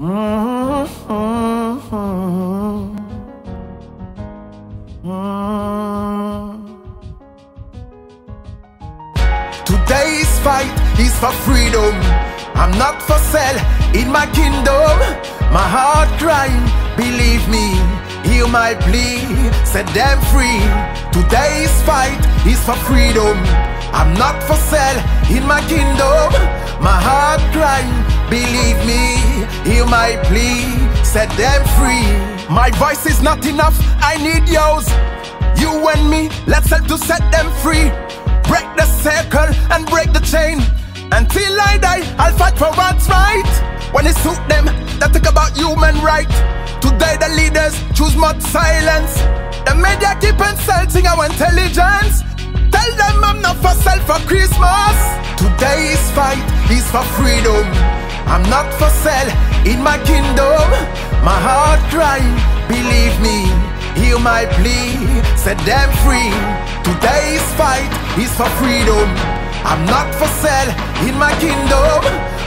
Today's fight is for freedom. I'm not for sale in my kingdom. My heart crying, believe me, hear my plea, set them free. Today's fight is for freedom. I'm not for sale in my kingdom. My heart crying, believe me, hear my plea, set them free. My voice is not enough, I need yours. You and me, let's help to set them free. Break the circle and break the chain. Until I die, I'll fight for what's right. When it suit them, they talk about human right. Today the leaders choose much silence. The media keep insulting our intelligence. Tell them I'm not for sale for Christmas. Today's fight is for freedom. I'm not for sale in my kingdom. My heart crying, believe me. Hear my plea, set them free. Today's fight is for freedom. I'm not for sale in my kingdom.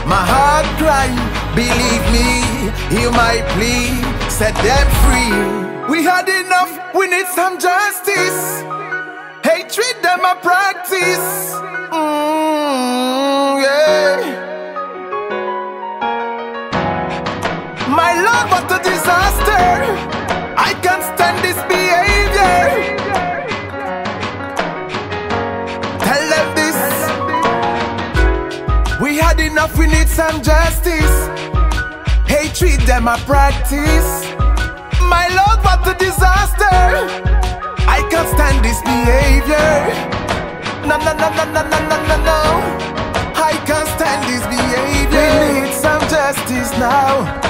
My heart crying, believe me. Hear my plea, set them free. We had enough, we need some justice. Hatred, them a practice. Enough, we need some justice. Hatred, them a practice. My lord, what a disaster. I can't stand this behavior. No, no, no, no, no, no, no, no. I can't stand this behavior. We need some justice now.